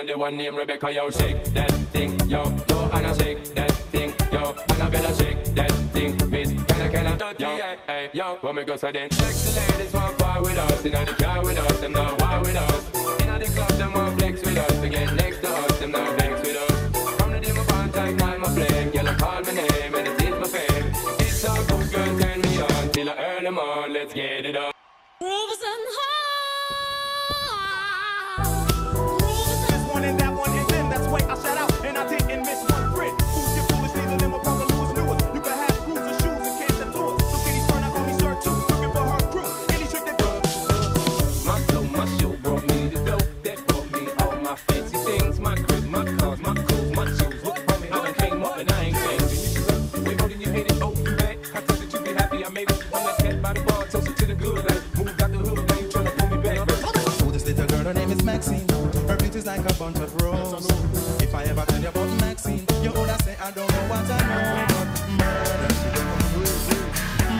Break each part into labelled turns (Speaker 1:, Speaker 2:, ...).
Speaker 1: and the one named Rebecca, yo, shake that thing, yo, yo, and I shake that thing, yo, better shake that thing, miss, can I, can I, yo, hey, yo, when we go so then, sexy ladies want part with us, in the car with us, them not war with us, in the club, them want flex with us, get next to us, them not vex with us, from the day my contact, now my flame, I call my name, and it is my fame, it's all good, girl, turn me on, till I earn them on, let's get it up.
Speaker 2: Grooves and
Speaker 3: This
Speaker 4: like a bunch of roses. If I ever tell you about Maxine, you would say I don't know what I know. Murder she wrote,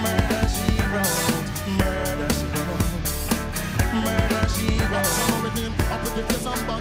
Speaker 4: murder she wrote, murder she wrote, murder she wrote.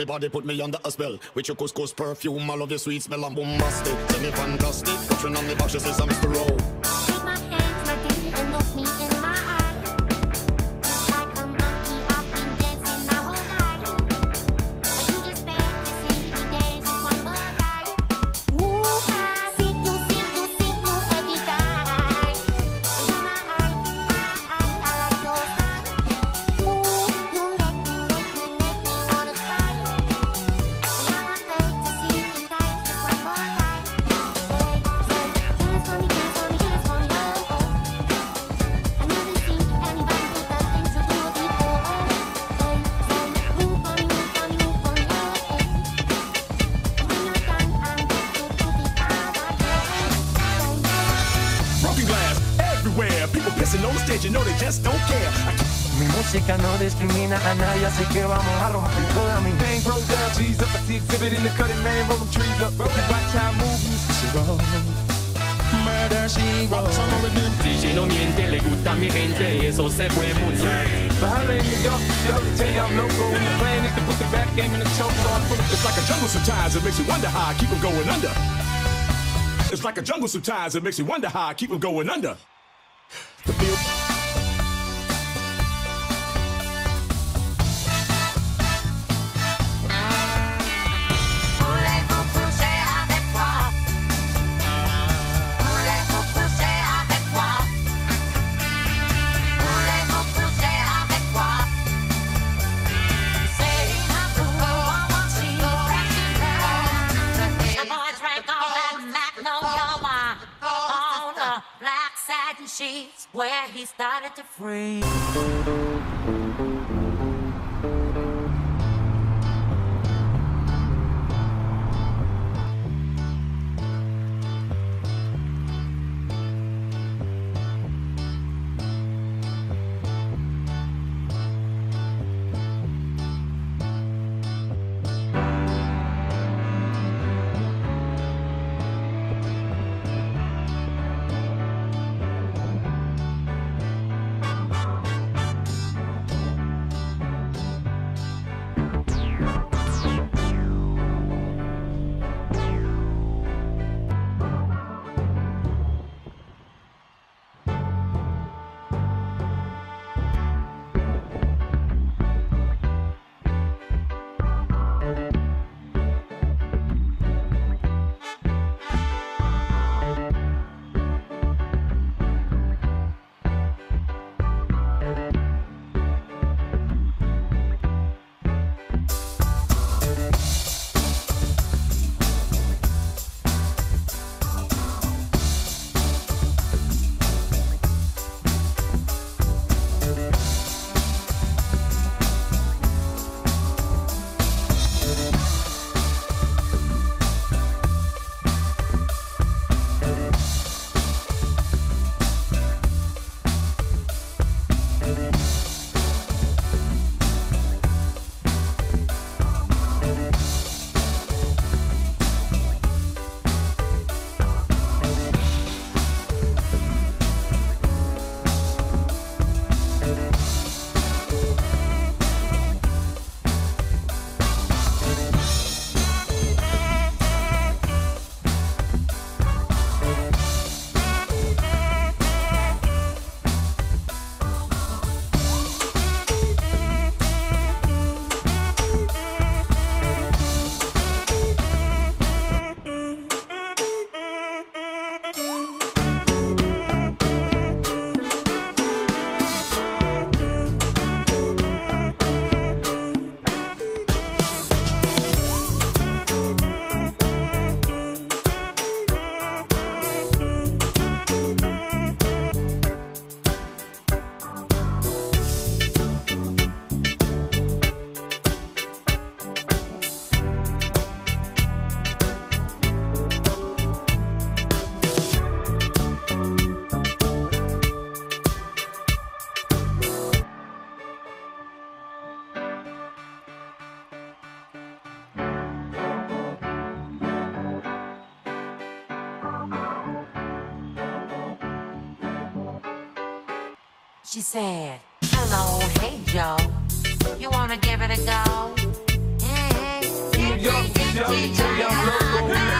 Speaker 5: Me body, put me under a spell. With your couscous perfume, I love your sweet smell and bombastic. Tell me fantastic. Touching on the back, she says I'm Mr. Rowe.
Speaker 4: Murder she wrote.
Speaker 6: Miente, le gusta a mi gente y eso se fue muy
Speaker 1: tell you I'm local. And the plan is to put the game in the. So
Speaker 3: It's like a jungle sometimes, it makes you wonder how I keep them going under. It's like a jungle sometimes, it makes you wonder how I keep them going under. The feel
Speaker 2: where he started to freeze. She said, Hello, hey Joe. You wanna give it a go? Hey,
Speaker 3: New York, New York, New York logo. The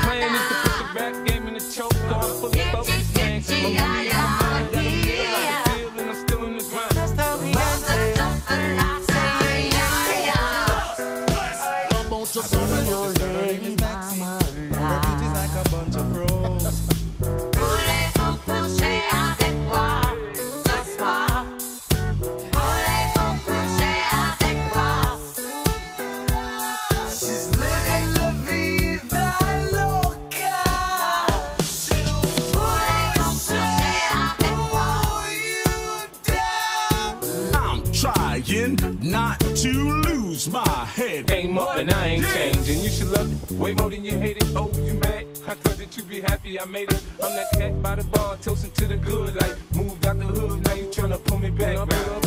Speaker 3: way more than you hate it. Oh, you mad? I thought that you be happy I made it. I'm that cat by the bar, toasting to the good. Like, moved out the hood, now you tryna pull me back. When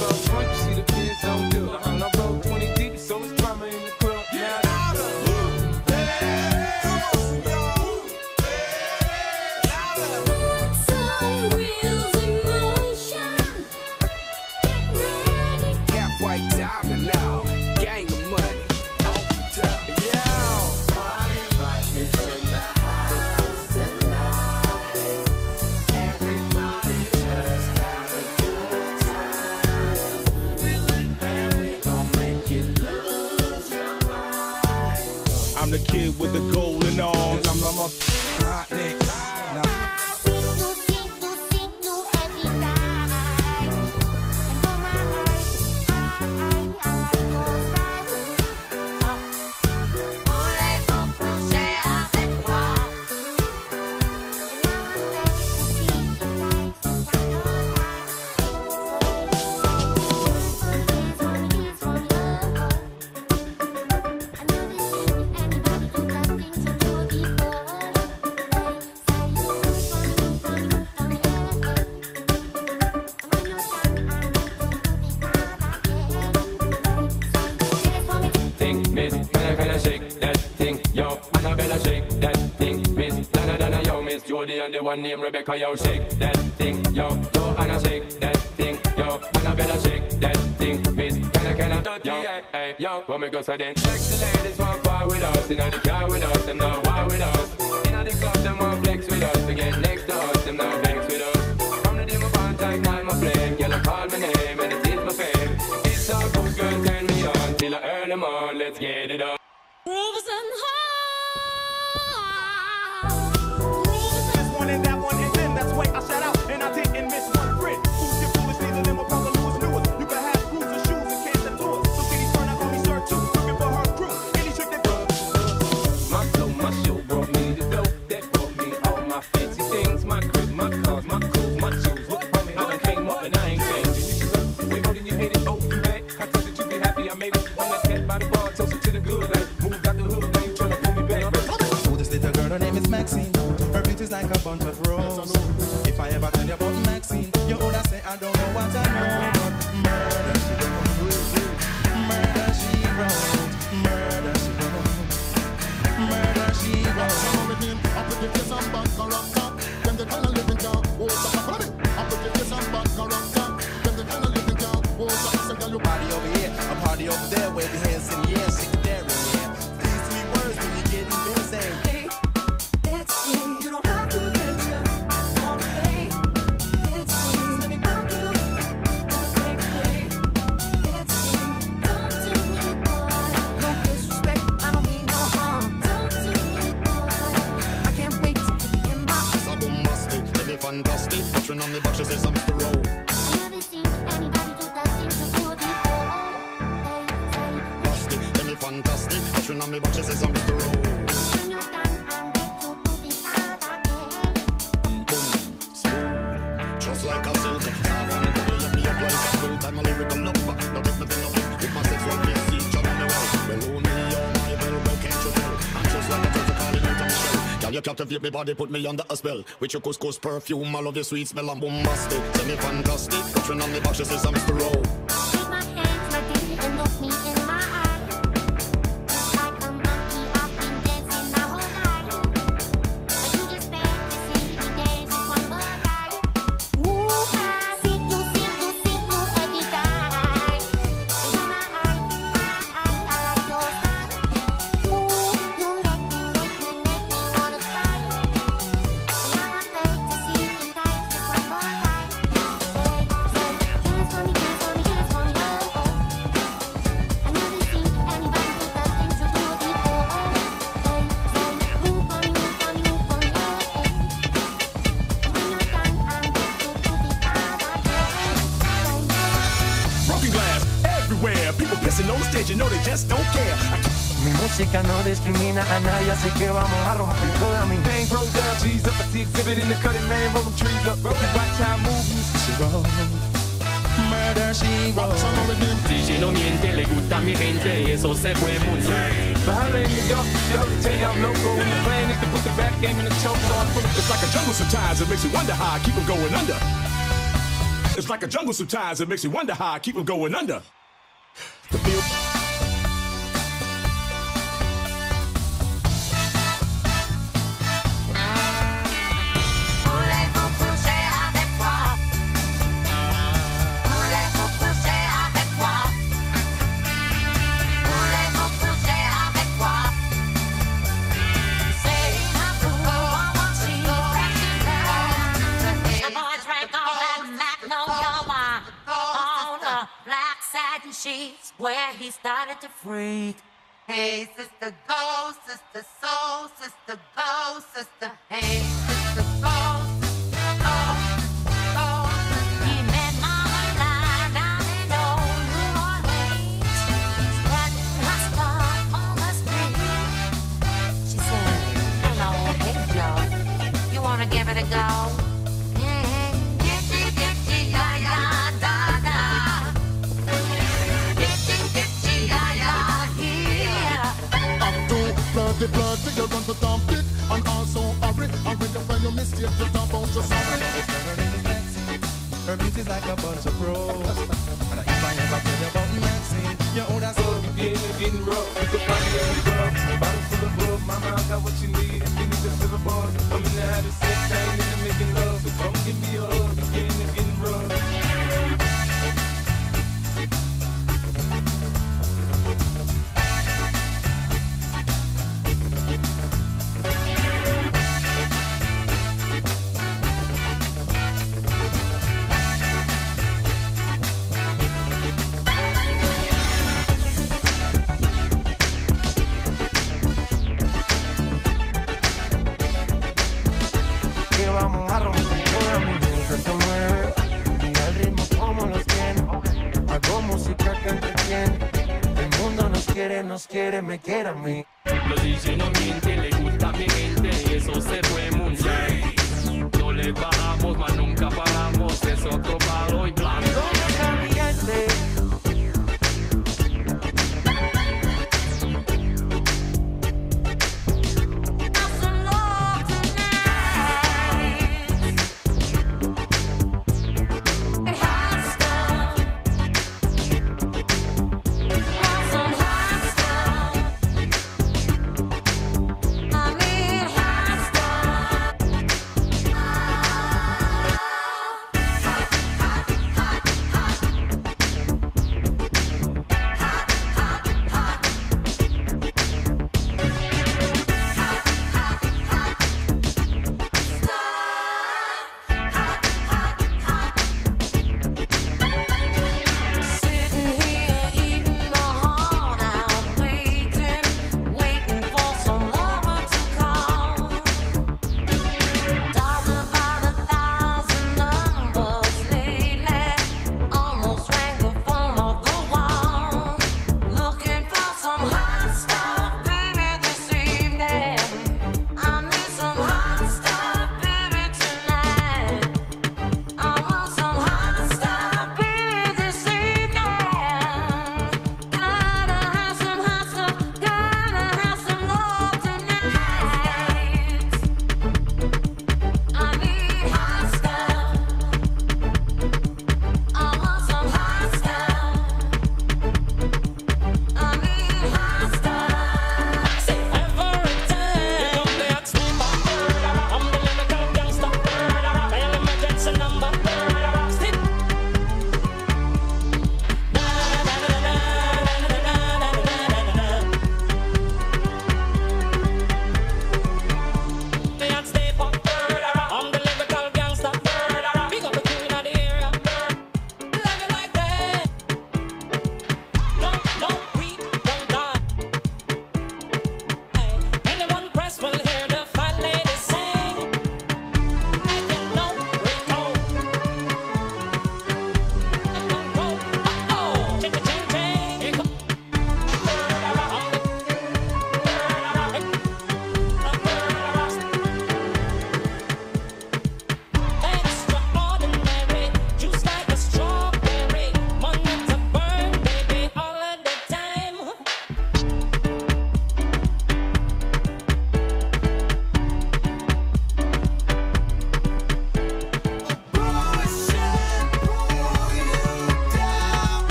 Speaker 5: I'm the kid with the golden arms. I'm, hot. Now,
Speaker 3: one named Rebecca, yo, shake that thing. Yo, yo, Anna, shake that thing. Yo, Annabella, shake that thing, miss. Can I, can I, yo, hey, yo, when we go so then. Sexy ladies want part with us, in the car with us, them not war with us. In the club, them want flex with us. To get next
Speaker 7: Her
Speaker 4: beauty's like a bunch of roses. If I ever tell you about Maxine, you would say I don't know what I know. But murder she wrote, murder she wrote, murder she wrote, murder she wrote. Party over here, a party over there, wave your hands in the air, You
Speaker 8: captivate me body, put me under a spell. With your couscous perfume, I love your sweet smell and bombastic. Send me fantastic. Touching on the says I'm Mr.
Speaker 9: Mi música no discrimina a nadie, así que vamos a romper toda mi
Speaker 3: Bang, roll down, G's up. I see exhibit in the cutting, man. Roll them trees up. Roll the right time movies.
Speaker 10: She wrote, murder she wrote.
Speaker 6: DJ no miente, le gusta a mi gente y eso se fue muy bien.
Speaker 3: But holla in New York, she hope tell you I'm local. And the plan is to put the rap game in the choke, so I put it
Speaker 2: It's like a jungle sometimes, it makes you wonder how I keep them going under. It's like a jungle sometimes, it makes you wonder how I keep them going under.
Speaker 11: To
Speaker 2: bloody bloody, you run to dump it, and also hurry. And when you find your mistake, you dump out your sorry.
Speaker 10: Her is like a bunch of pros.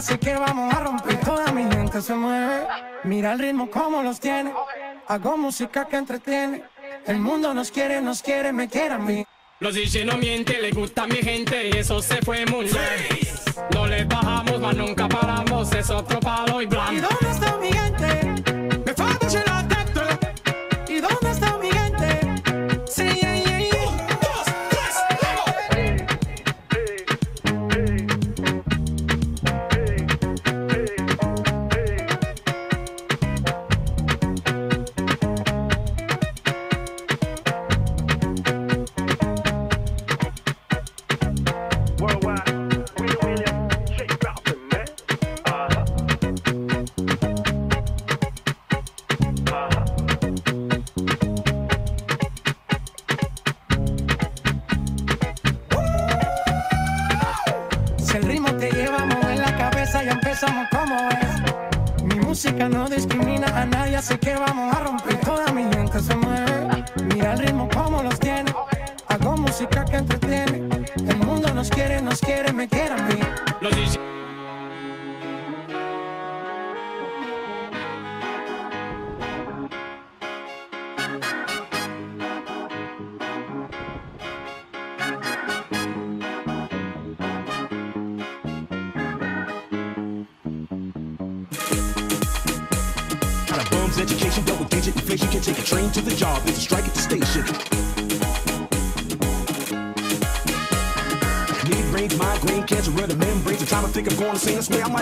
Speaker 10: así que vamos a romper. Toda mi gente se mueve. Mira el ritmo como los tiene. Hago música que entretiene. El mundo nos quiere, nos quiere, me quiere a mí.
Speaker 12: Los DJ no mienten, le gusta a mi gente y eso se fue muy bien. No le bajamos, mas nunca paramos, es otro palo y
Speaker 10: ¿Y
Speaker 12: blanco.
Speaker 10: dónde está mi gente? Así que vamos a romper.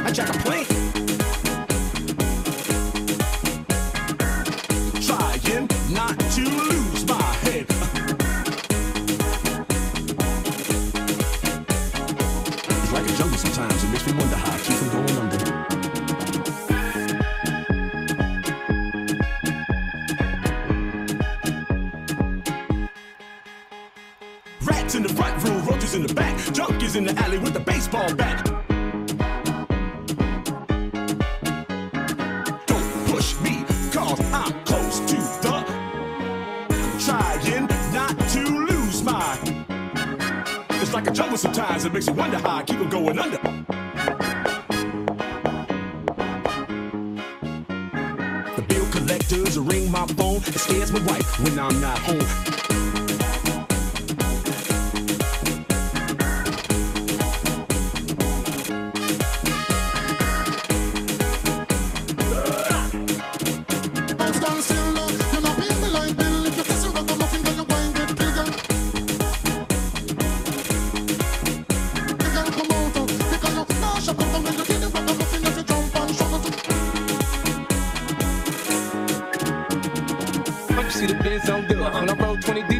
Speaker 13: I swear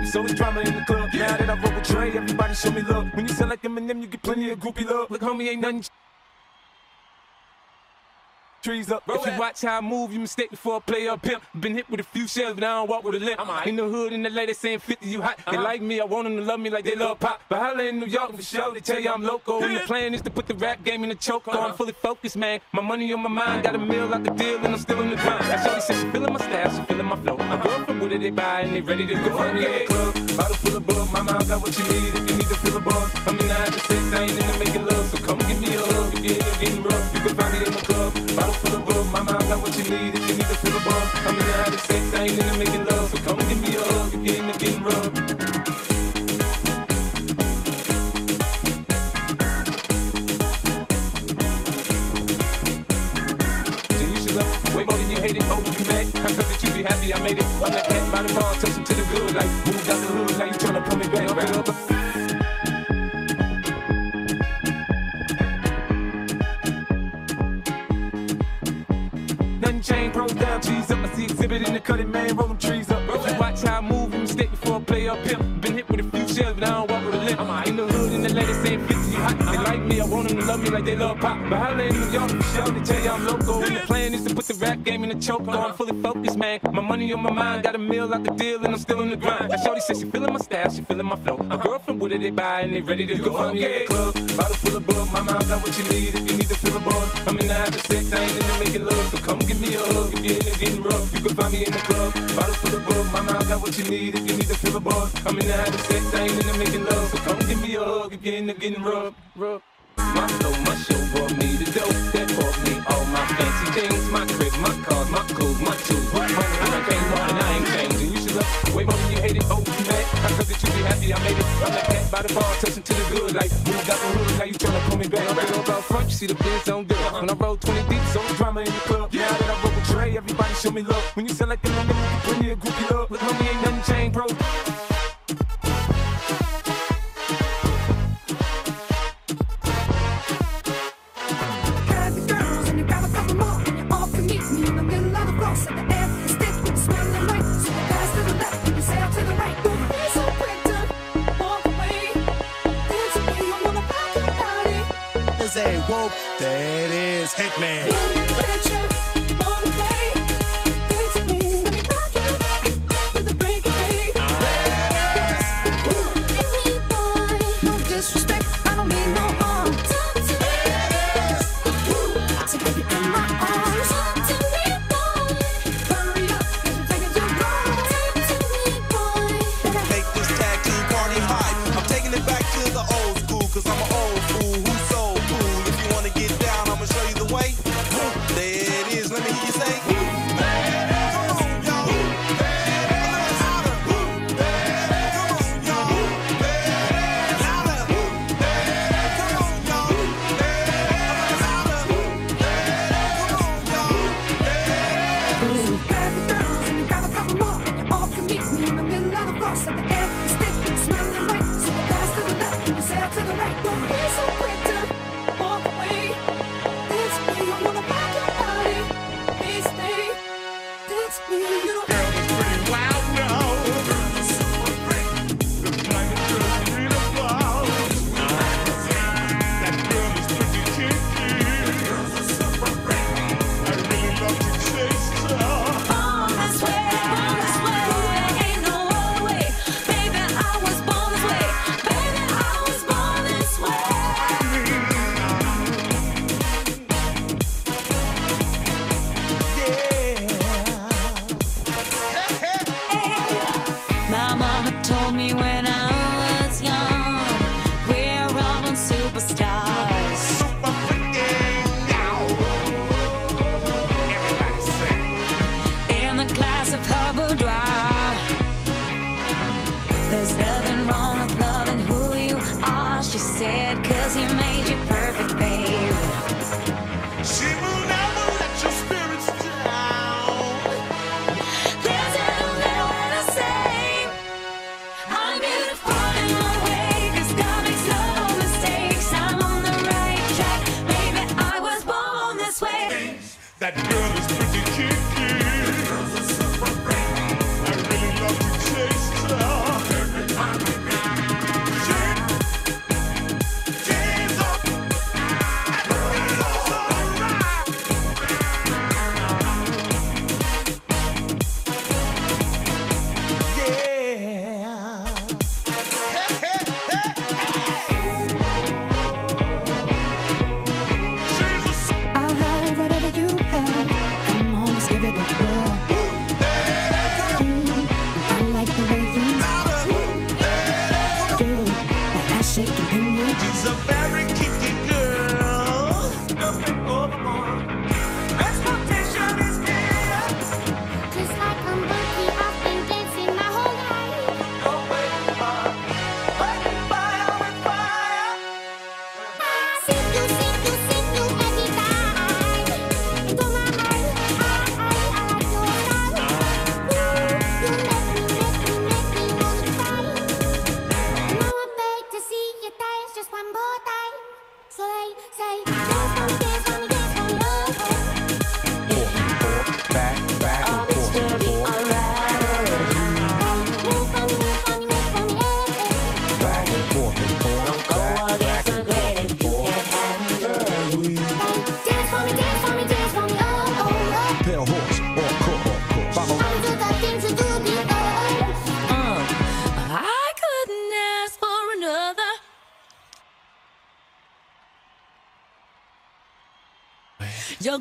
Speaker 3: so it's drama in the club. Now that I roll with Trey, everybody show me love. When you sell like Eminem, you get plenty of groupie love. Look, homie, ain't nothing. Trees up. If you watch how I move, you mistake before I play up pimp. Been hit with a few shells, but I don't walk with a limp. In the hood, in the lady saying 50, you hot. They like me, I want them to love me like they love pop. But holla in New York for sure, they tell you I'm local. And the plan is to put the rap game in the choke. I'm fully focused, man. My money on my mind, got a meal out the deal, and I'm still in the grind. That shorty said she feeling my style, she feeling my flow. My girlfriend with it, they buy, and they ready to go. I'm in the club, bottle full of bug. My mom got what you need if you need to feel a buzz. I'm in the habit of sex, I ain't into making getting rough. You can find me in the club, bottle full of bug. My mind got what you need if you need to feel a buzz. I'm in the of sex, I ain't into making love. So come and give me a hug if you're in the getting rough. Way more than you hate it. Oh, you mad? I thought that you happy I made it. I'm that cat by the bar, touch him to the good. Like, moved out the hood, now you tryna pull me back. back. Changed, pros down, cheese up. I see exhibit in the cutting, man, rolling trees up. You watch how I move, you mistake before I play a pimp. Been hit with a few shells, but I don't walk with the ladies saying 50, hot. They like me, I want them to love me like they love pop. But holla in New York, show they tell you I'm local. And the plan is to put the rap game in the choke. I'm fully focused, man. My money on my mind, got a meal out the deal, and I'm still in the grind. That shorty says she feeling my style, she feeling my flow. My girlfriend, what did they buy, and they ready to go. I'm in the club, bottle full of bug. My mind got what you need if you need to feel a buzz. I'm in the having sex, I ain't in the making love. So come give me a hug if you're in the getting rough. You can find me in the club, bottle full of bug. My mind got what you need if you need to feel a buzz. I'm in the having sex, I ain't in the making love. So come give me a hug in the getting rough. rough. My flow, my show brought me the dope that brought me all my fancy things, my crib, my cars, my clothes, my shoes. My money, I came and I ain't changing. You should love way more than you hate it. Oh, you mad? I thought that you be happy I made it. I'm like that by the bar, touching to the good. Like moved out the hood, now you tryna pull me back. I'm real about front, you see the biz on good. When I roll 20 deep, so drama in the club. Now that I roll with Trey, everybody show me love. When you sell like the number, bring me a groupie love. Look, homie, ain't nothing changed, bro.
Speaker 5: Body.
Speaker 14: Is a whoop, there Hitman.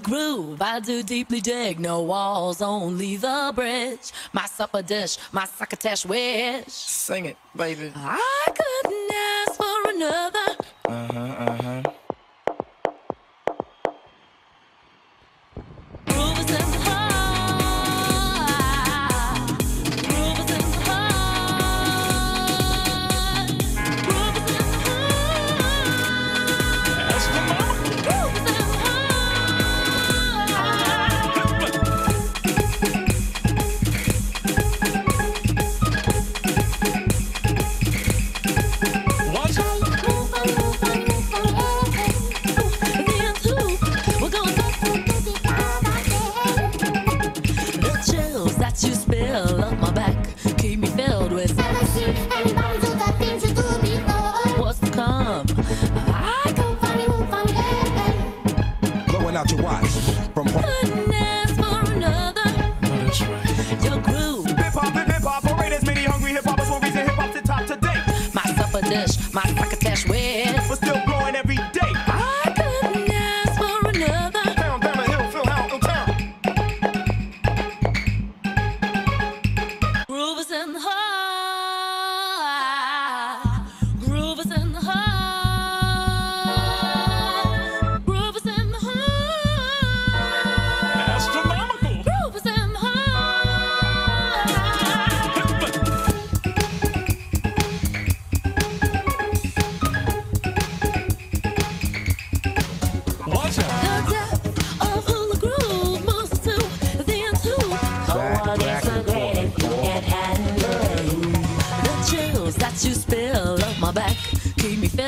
Speaker 5: Groove, I do deeply dig. No walls, only the bridge. My supper dish, my succotash wish.
Speaker 15: Sing it, baby.
Speaker 5: I couldn't ask for another.
Speaker 15: Uh huh, uh huh.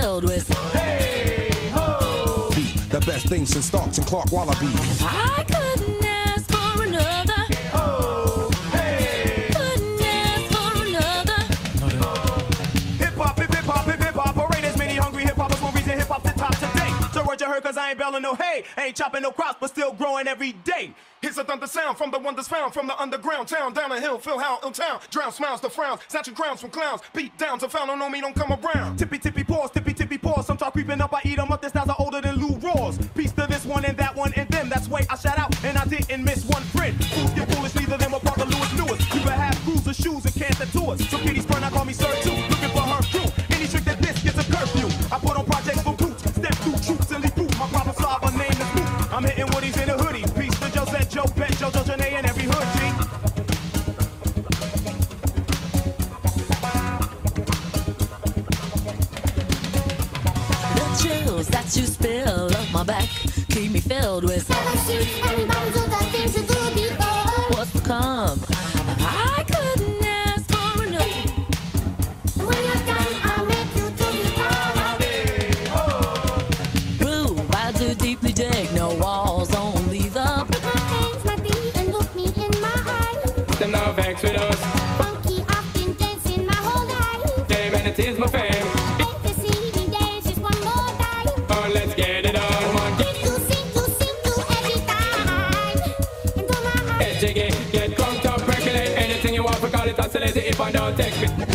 Speaker 5: Filled with.
Speaker 16: Beat the best thing since Starks and Clark Wallabies.
Speaker 5: I couldn't ask for another. Hey ho! Hey! Couldn't ask for another.
Speaker 11: Hip hop, hip hop, hip hop, orators, many hungry hip hoppers, one reason hip hop's the top today. So what you heard, cause I ain't belling no hay, ain't chopping no crops, but still growing every day.
Speaker 17: Here's a thunder sound from the one that's found from the underground town down the hill. Phil Howe, ill town. Drown smiles to frowns, snatching crowns from clowns. Beat down to found, don't know me, don't come around.
Speaker 11: Tippy tippy paws, tippy tippy paws. Some talk creeping up, I eat 'em up. Their styles are older than Lou Rawls. Peace to this one and that one and them. That's way I shout out, and I didn't miss one friend. Fool, you're foolish, neither them are Parker Lewis Lewis. You can have cruiser shoes and cancer us. So Kitty Spurn, I call me Sir too.
Speaker 5: Chills that you spill up my back keep me filled with.
Speaker 18: Never seen anybody do the things you do before.
Speaker 5: What's to come?
Speaker 2: Call if I don't take it.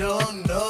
Speaker 10: don't know.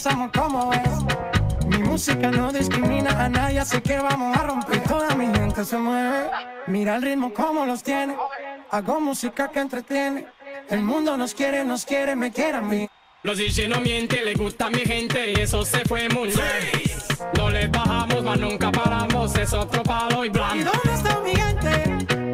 Speaker 10: Empezamos como es. Mi música no discrimina a nadie, así que vamos a romper. Toda mi gente se mueve. Mira el ritmo como los tiene. Hago música que entretiene. El mundo nos quiere, nos quiere, me quiere a mí.
Speaker 12: Los DJ no mienten, le gusta a mi gente y eso se fue muy bien. No les bajamos, mas nunca paramos, es otro palo y
Speaker 10: ¿Y
Speaker 12: blanco.
Speaker 10: dónde está mi gente?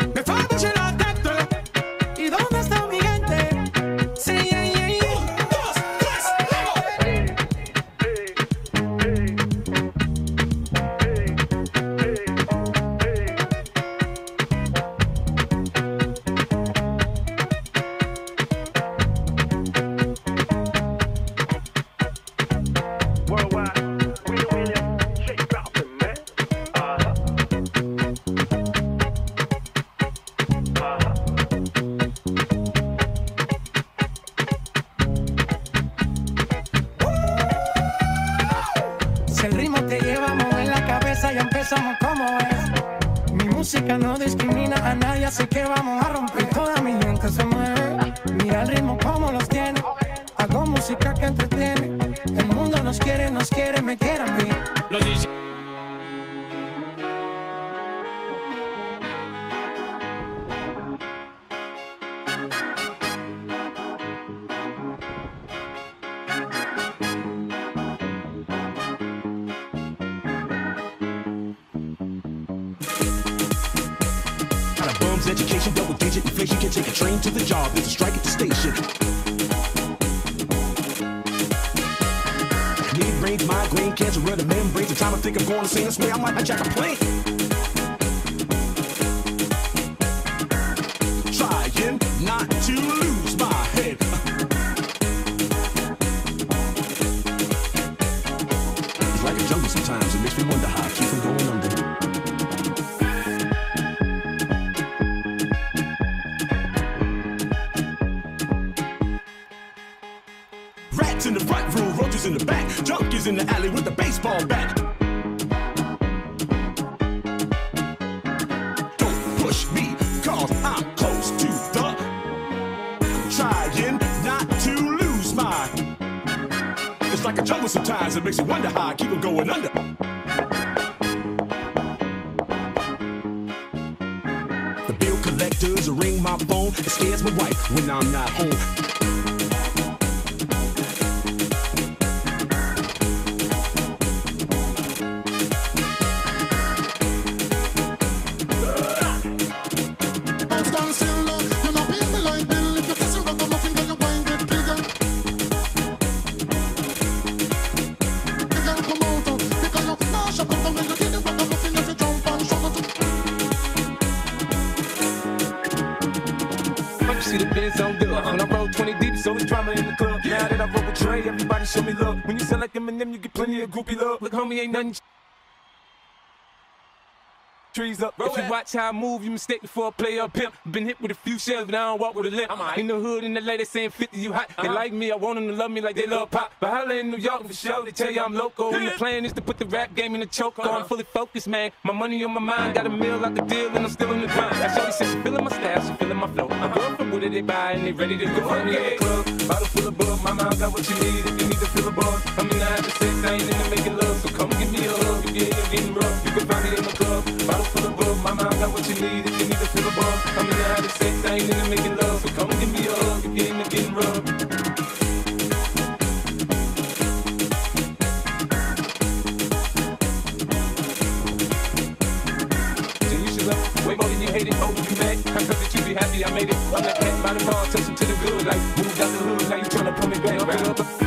Speaker 13: Education, double digit inflation. Can take a train to the job. There's a strike at the station. Mid-range migraine, cancer, run the membranes. The time I think I'm going to sing this way, I might hijack a plane. Makes you wonder how I keep them going under. The bill collectors ring my phone, it scares my wife when I'm not home.
Speaker 3: Show me love. When you sound like Eminem, you get plenty of groupie love. Look, homie, ain't nothing. Trees up. If you watch how I move, you mistake me for a player pimp. Been hit with a few shells, but I don't walk with a limp. In the hood, in the lady saying 50, you hot. They like me, I want them to love me like they love pop. But holla in New York for sure, they tell you I'm local. And the plan is to put the rap game in the choke. I'm fully focused, man. My money on my mind, got a meal out the deal, and I'm still in the grind. That's why said she feeling my style, she feeling my flow. My girlfriend, what did they buy, and they ready to go. I'm in the club, bottle full of bug. My mind got what you need if you need to feel a buzz. I'm in the having sex, I ain't into making love. So come give me a hug if you're in getting rough. You can find me in the club, bottle full of bug. My mind got what you need if you need to feel a buzz. I'm in the having sex, I ain't into making love. So come give me a hug if you're into getting you hate it. Oh, you mad? I heard that you be happy I made it. I'm that cat by the bar, touching to the good. Like, moved out the hood, now you tryna pull me back. Up,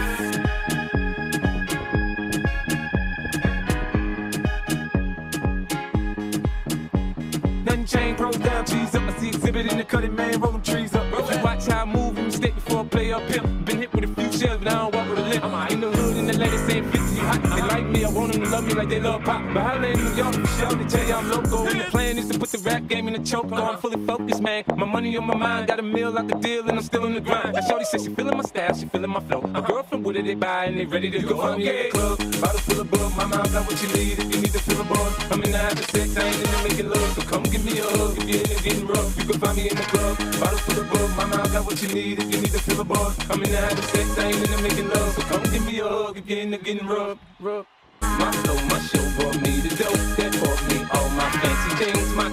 Speaker 3: up. I see exhibit in the cutting, man, roll them trees up. If you watch how I move, you mistake before I play up here. Been hit with a few shells, but I don't walk with a limp. hot. In the hood, and the ladies saying 50 you hot. They uh-huh. like me, I want them to love me like they love pop. But holla in New York, Michelle, they tell you I'm local. And the plan is to put rap game in the choke. I'm fully focused, man. My money on my mind, got a meal out the deal, and I'm still in the grind. Now, Shorty says she feeling my style, she feeling my flow. My girlfriend, what did they buy, and they ready to go. I'm in the club, bottle full of bug. My mom got what you need if you need to feel a buzz. I'm in the having sex, I ain't in the making love. So come give me a hug if you're in getting rough. You can find me in the club, bottle full of bug. My mom got what you need if you need to feel a buzz. I'm in the having sex, I ain't in the making love. So come give me a hug if you're in getting rough. rough. My flow, my show brought me the dough that bought me all my fancy things, my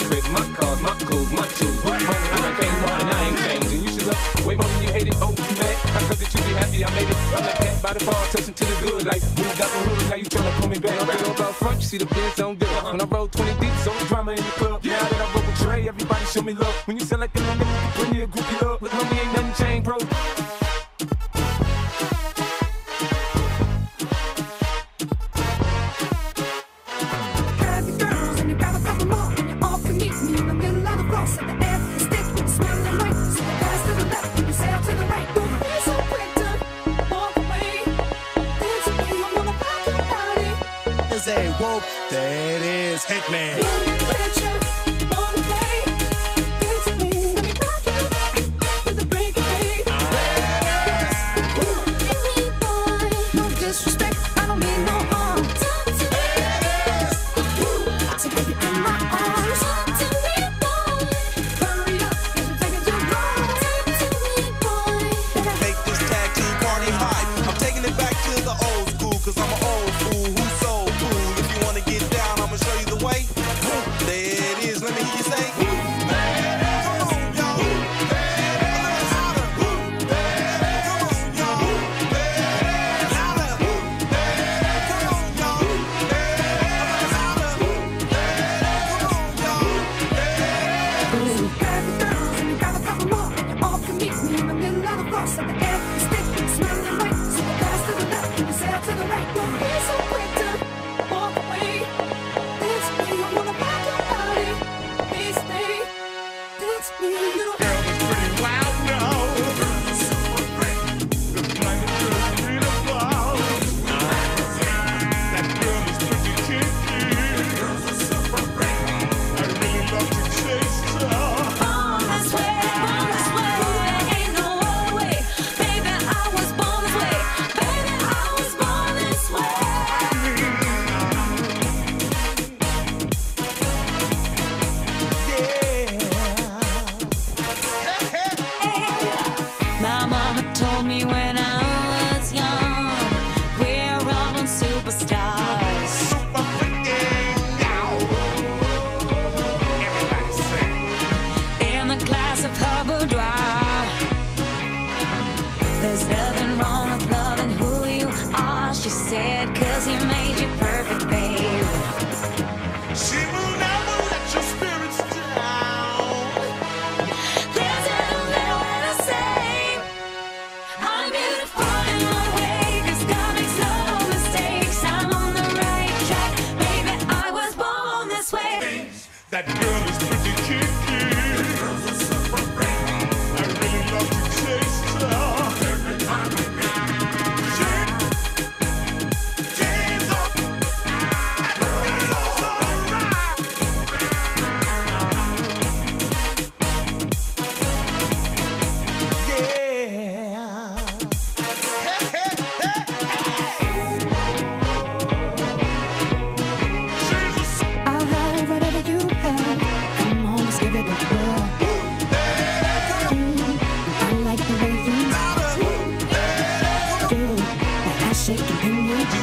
Speaker 3: my cars, my clothes, my shoes. What money I and ain't changing. You should love way more than you hate it. Oh, you mad? I cause that be happy I made it. I'm like that by the bar, touching to the good. Like moved out the hood, now you tryna pull me back. I'm real about front, you see the Benz on good. When I roll 20 deep, so drama in the club. Now that I roll with Dre, everybody show me love. When you sell like a little nigga, you a groupie love. Look, homie, ain't nothing changed, bro.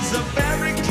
Speaker 5: It's a very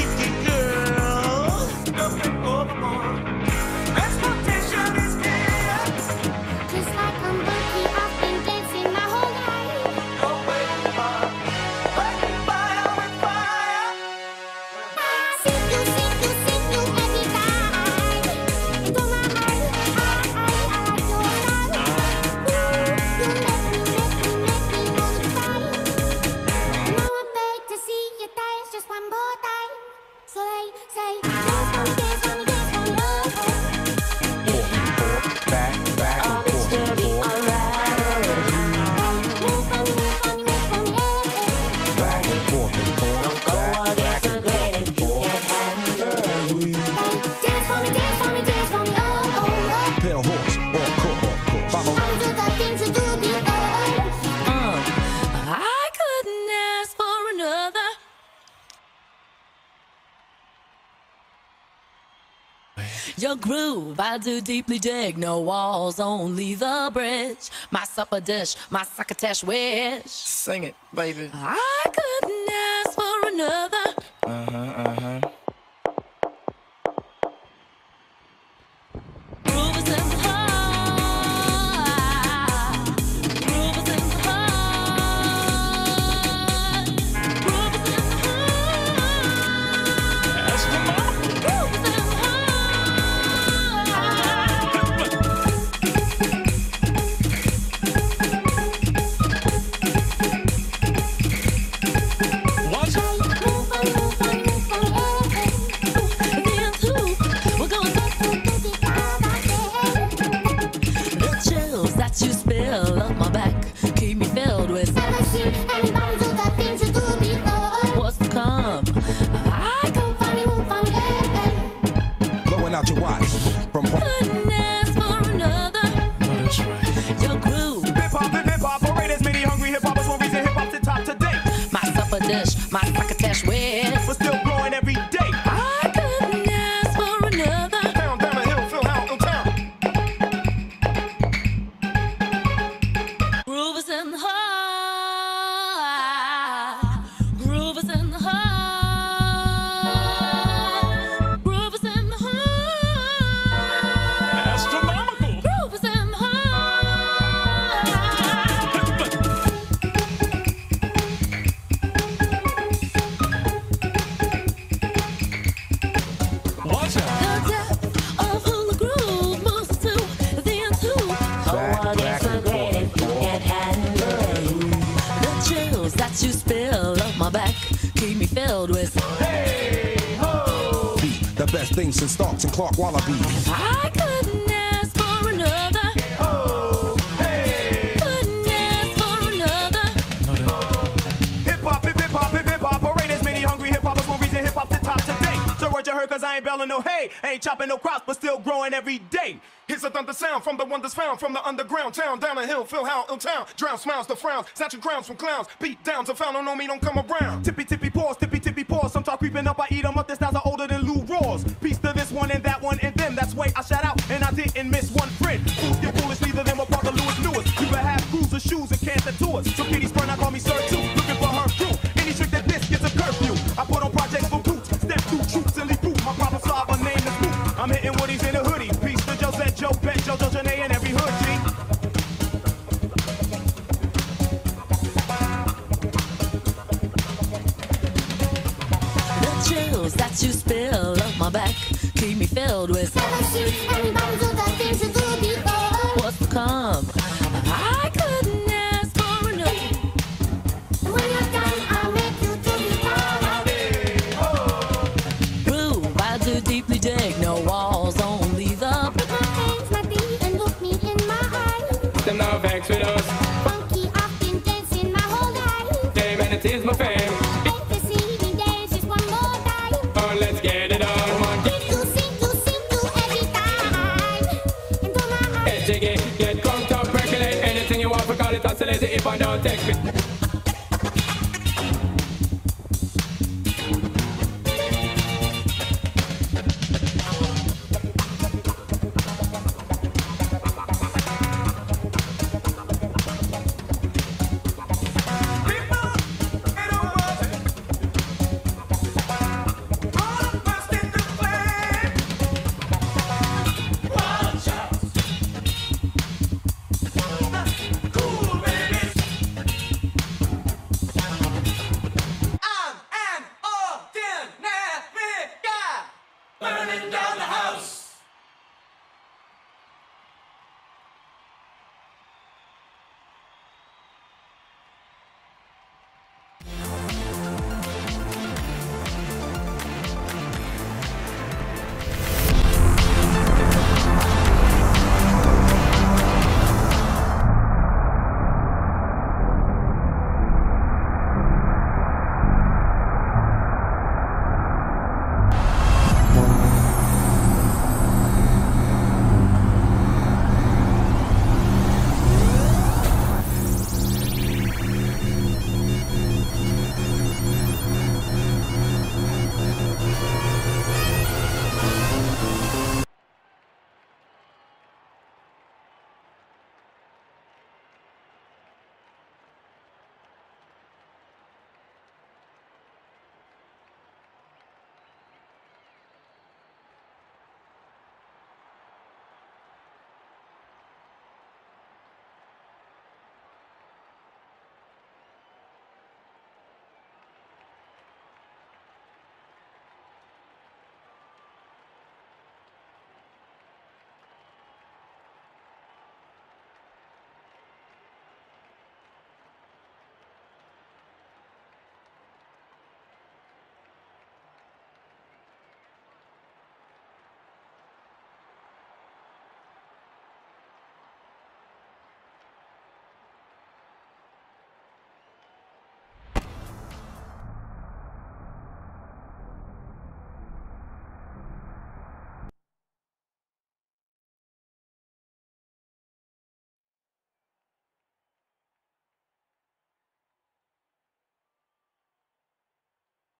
Speaker 5: do
Speaker 19: deeply dig. No walls, only the bridge. My supper dish, my succotash wish.
Speaker 15: Sing it, baby.
Speaker 19: I couldn't ask for another.
Speaker 15: Uh huh, uh huh.
Speaker 13: Clark Wallaby.
Speaker 19: I couldn't ask for another. Oh, couldn't ask for another.
Speaker 11: Hip hop, hip hip hop, hip hip hop, parade as many hungry hip hoppers will reason hip hop to top today. So what you heard, cause I ain't belling no hay, ain't chopping no crops, but still growing every day.
Speaker 3: Here's a thunder sound from the wonders found from the underground town down the hill, Phil How, ill town. Drown smiles to frowns, snatching crowns from clowns. Beat down to found, don't me, don't come around.
Speaker 11: Tippy tippy paws, tippy tippy paws. Some talk creeping up, I eat 'em up. Their styles Lewis Lewis. You can have grooves or shoes and can't tattoo us. So Kitty Spurn, I call me Sir too. Looking for her crew. Any trick that this gets a curfew. I put on projects for boots, step through troops and leave proof. My problem solver name is Moot. I'm hitting woodies in a hoodie. Peace to Josette, Joe Bet, Jojo Janae, and every hood G.
Speaker 19: The chills that you spill up my back keep me filled with.
Speaker 5: Never seen anybody do the things you do
Speaker 1: Vex with us.
Speaker 5: Funky, I've been dancing my whole life.
Speaker 1: Fame and it is my fame.
Speaker 5: Like to see me dance just one more time.
Speaker 1: Oh, let's get it on. Come on, get
Speaker 5: Sing to, sing to, sing to every time. Into my eyes.
Speaker 1: it jiggy. Get crunked up, percolate. Anything you want, for call it oscillate if I don't take it.